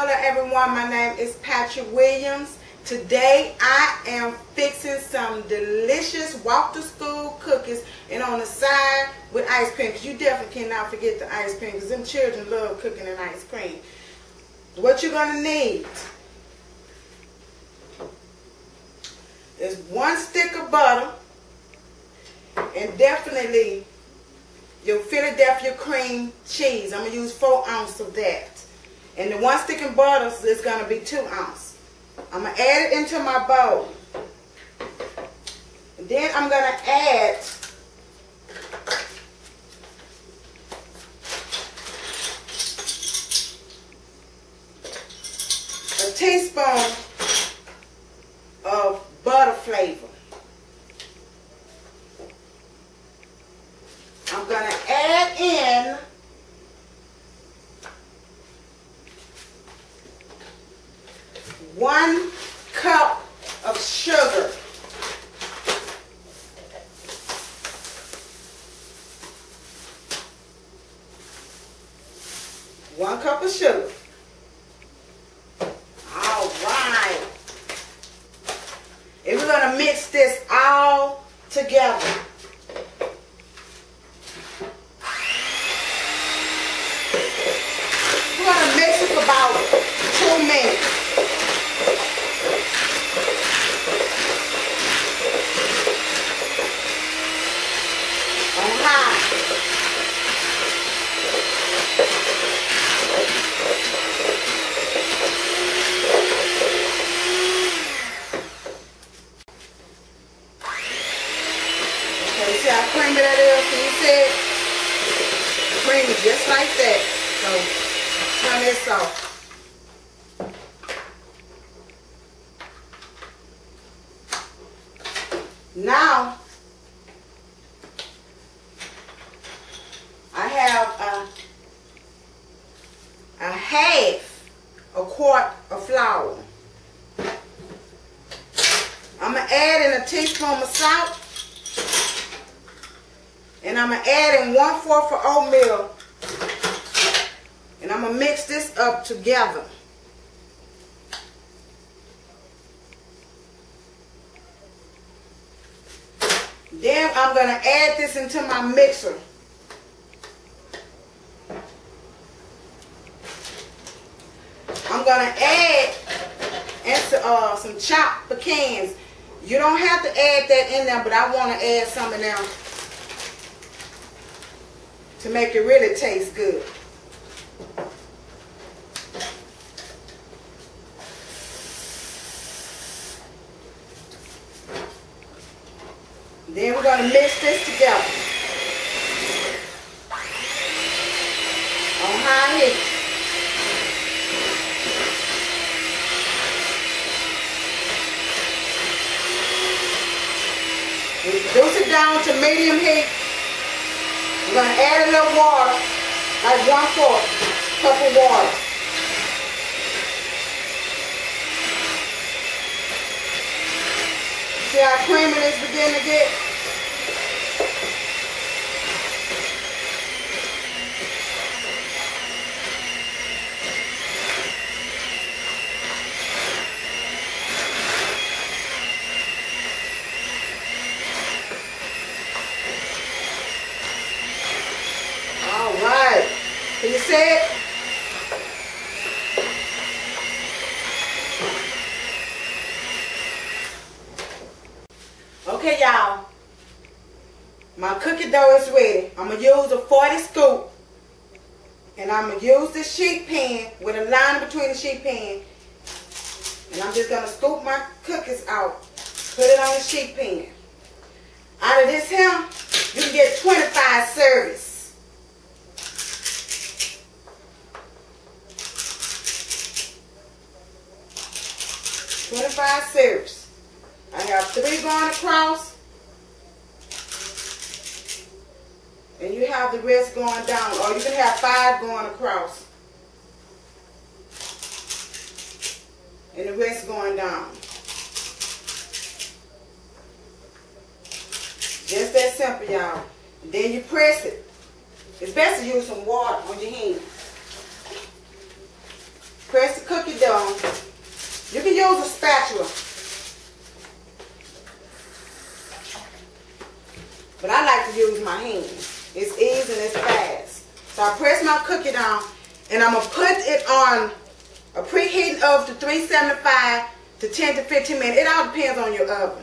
Hello everyone, my name is Patric Williams. Today I am fixing some delicious walk to school cookies and on the side with ice cream because you definitely cannot forget the ice cream because them children love cooking and ice cream. What you're going to need is one stick of butter and definitely your Philadelphia cream cheese. I'm going to use four ounces of that. And the one stick of butter is going to be two ounces. I'm going to add it into my bowl. Then I'm going to add a teaspoon of butter flavor. I'm going to add in one cup of sugar. One cup of sugar. All right. And we're going to this all together. We're going to mix it for about two minutes. On high. Okay, see how creamy that is? Can you see it? Creamy just like that. So, turn this off. Now, I have a, a half a quart of flour. I'm going to add in a teaspoon of salt. And I'm going to add in one fourth of oatmeal. And I'm going to mix this up together. Then I'm going to add this into my mixer. I'm going to add and uh, some chopped pecans. You don't have to add that in there, but I want to add some in to make it really taste good. Then we're going to mix this together. On high heat. Reduce it down to medium heat. I'm going to add a little water, like one fourth cup of water. See how creamy this beginning to get? All right. Can you see it? Okay, y'all. My cookie dough is ready. I'm going to use a 40 scoop. And I'm going to use the sheet pan with a line between the sheet pan. And I'm just going to scoop my cookies out. Put it on the sheet pan. Out of this here, you can get 25 servings. Twenty-five servings. I have three going across. And you have the rest going down. Or you can have five going across. And the rest going down. Just that simple, y'all. Then you press it. It's best to use some water on your hand. Press the cookie dough. You can use a spatula. But I like to use my hands. It's easy and it's fast. So I press my cookie down and I'm going to put it on a preheating oven to 375 to 10 to 15 minutes. It all depends on your oven.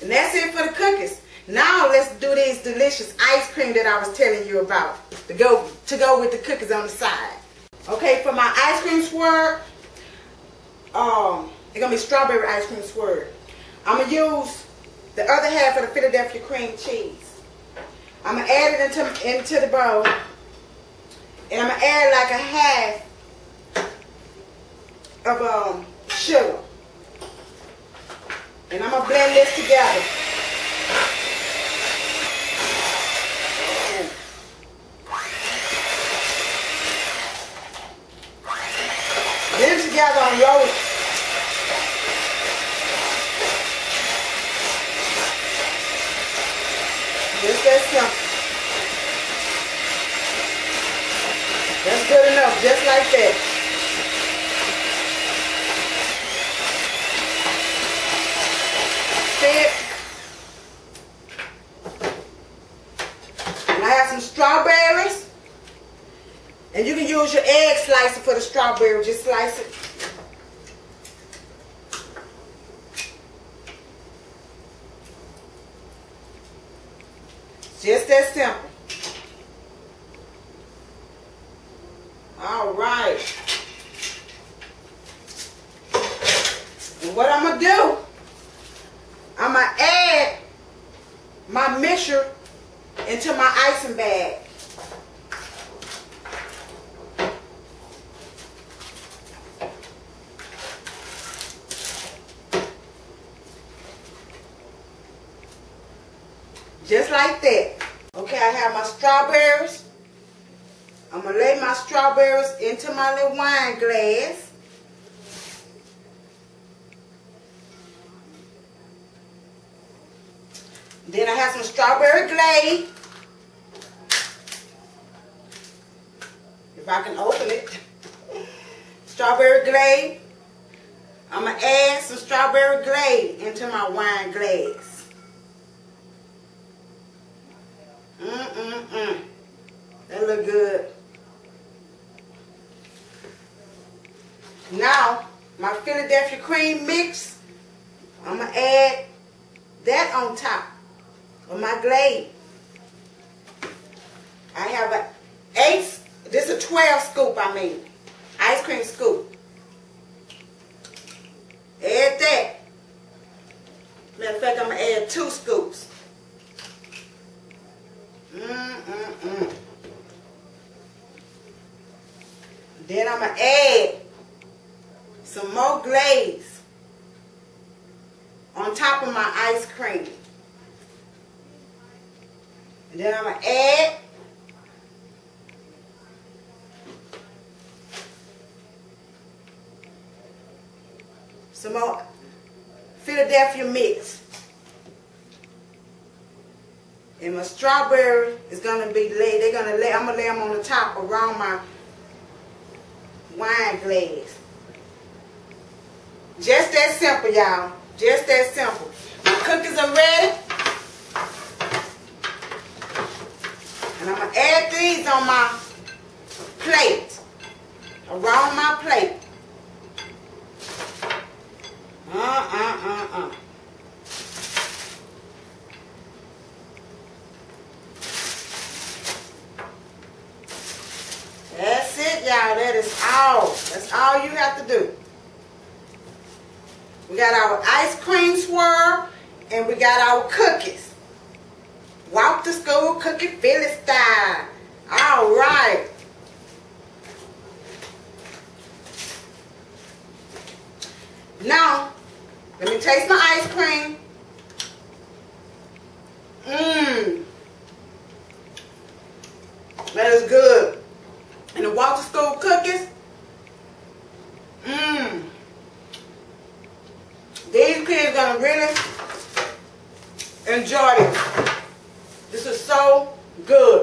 And that's it for the cookies. Now let's do these delicious ice cream that I was telling you about to go to go with the cookies on the side. Okay, for my ice cream swirl, um, it's gonna be strawberry ice cream swirl. I'm gonna use the other half of the Philadelphia cream cheese. I'm gonna add it into into the bowl, and I'm gonna add like a half of um sugar, and I'm gonna blend this together on low. Just that simple. That's good enough, just like that. See And I have some strawberries. And you can use your egg slicer for the strawberry. Just slice it Just that simple. All right. And what I'm going to do, I'm going to add my into my icing bag. Just like that. Okay, I have my strawberries. I'm going to lay my strawberries into my little wine glass. Then I have some strawberry glaze. If I can open it. strawberry glaze. I'm going to add some strawberry glaze into my wine glass. Mm-mm-mm. That look good. Now, my Philadelphia cream mix, I'm going to add that on top of my glade. I have an eight, this is a 12 scoop I made. Ice cream scoop. Add that. Matter of fact, I'm going to add two scoops. Mm-mm-mm. Then I'm going to add some more glaze on top of my ice cream. And then I'm going to add some more Philadelphia mix. And my strawberry is going to be laid. They're going to lay, I'm going to lay them on the top around my wine glass. Just that simple, y'all. Just that simple. My cookies are ready. And I'm going to add these on my plate. Around my plate. Uh-uh-uh-uh. That's it, y'all. That is all. That's all you have to do. We got our ice cream swirl and we got our cookies. Walk to school cookie Philly style. All right. Now, let me taste my ice cream. Mmm. That is good and the walk to School cookies. Mmm. These kids gonna really enjoy this. Good.